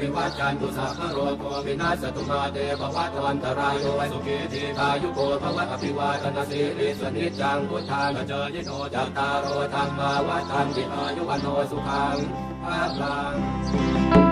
ภวัตจันทรโกวินาศตุมาเตปวัตวันตรายโยสุขีทีตายุโกภวัตอภิวาทนาสีริสนิจจังพุทธานาเจยิโนจัตตารโอธรรมาวัฏันติอายุวันโนสุขังภาลัง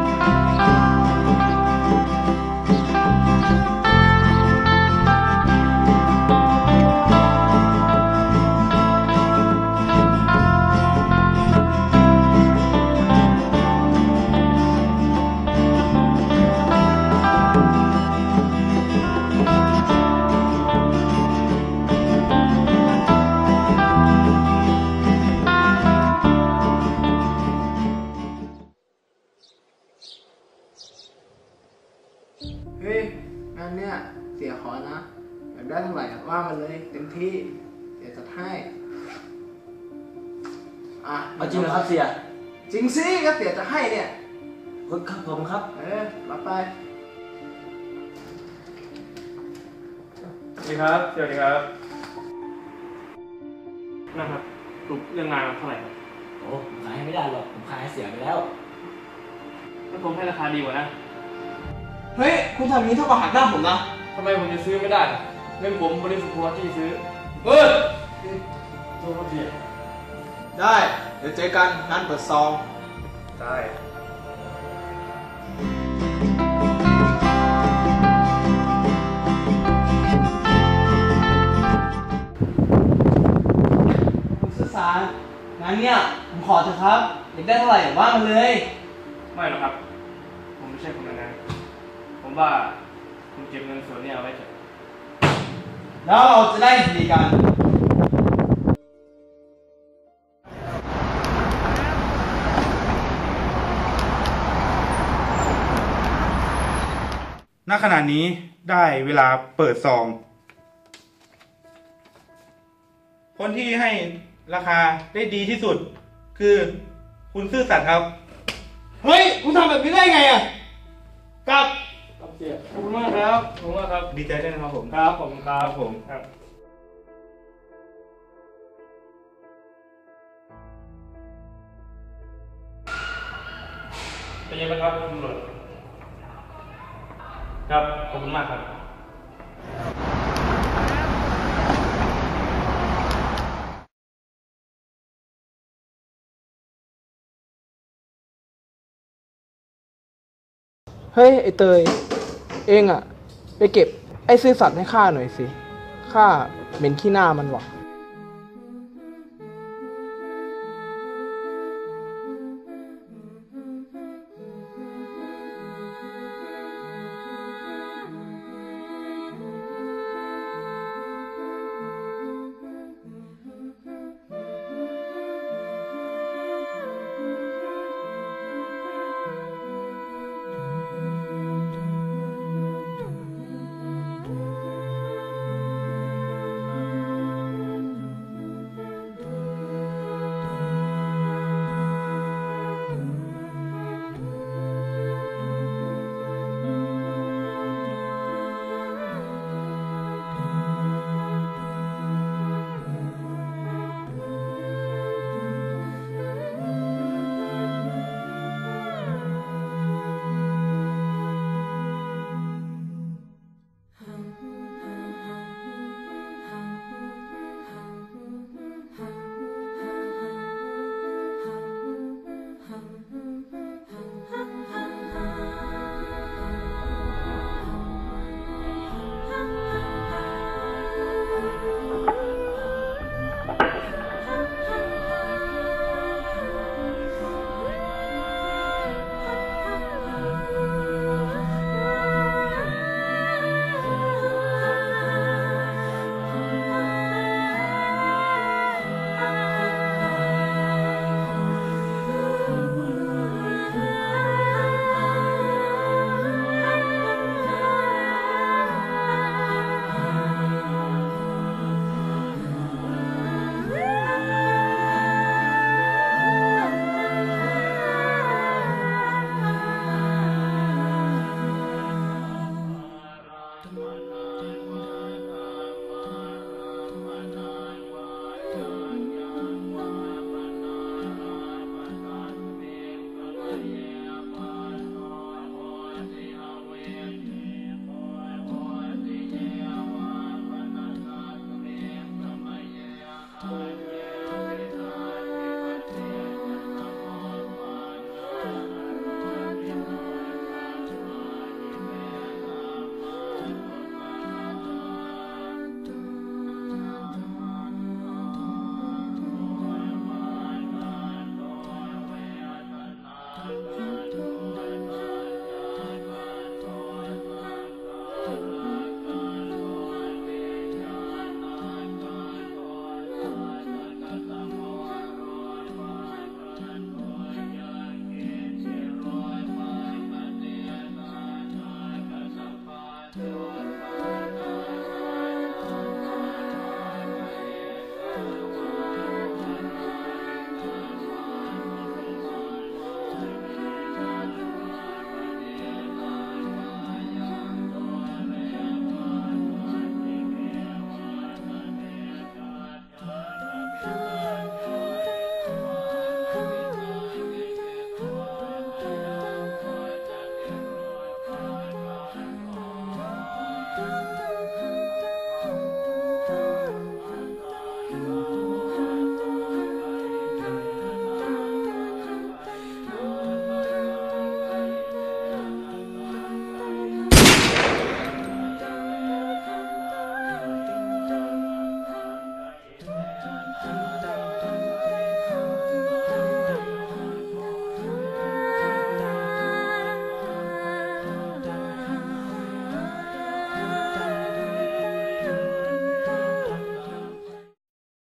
เลยเต็มที่เสียจัดให้อะเอาจริงเหรอครับเสียจริงสิก็เสียจะให้เนี่ยครับผมครับ เออรับไปสวัสดีครับสวัสดีครับนะครับสรุปเรื่องงานเท่าไหร่ครับโอ้ผมขายให้ไม่ได้หรอกผมขายให้เสียไปแล้วถ้าผมให้ราคาดีกว่านะเฮ้ย คุณทำอย่างนี้เท่ากับหักหน้าผมนะทำไมผมจะซื้อไม่ได้ล่ะเงินผมบริสุทธิ์พอที่ซื้อ เฮ้ยโทษครับพี่ได้ เดี๋ยวเจอกันงานเปิดซอง ได้คุณสื่อสารงานเนี้ยผมขอเถอะครับอยากได้เท่าไหร่ว่ามันเลย ไม่หรอกครับ ผมไม่ใช่คนอย่างนั้นผมว่าคุณเก็บเงินส่วนนี้เอาไว้เถอะ แล้วเราจะได้ดีกันณขณะนี้ได้เวลาเปิดซอง คนที่ให้ราคาได้ดีที่สุด คือคุณซื่อสัตย์ครับ เฮ้ย คุณทำแบบนี้ได้ไงอะ กลับครับ เสียขอบคุณมากครับขอบคุณมากครับ ดีใจด้วยนะครับผมครับผมครับครับผมครับเป็นยังไงบ้างครับตำรวจครับขอบคุณมากครับเฮ้ย ไอเตย เองอะไปเก็บไอ้ซื่อสัตย์ให้ข้าหน่อยสิข้าเหม็นขี้หน้ามันว่ะ down, down.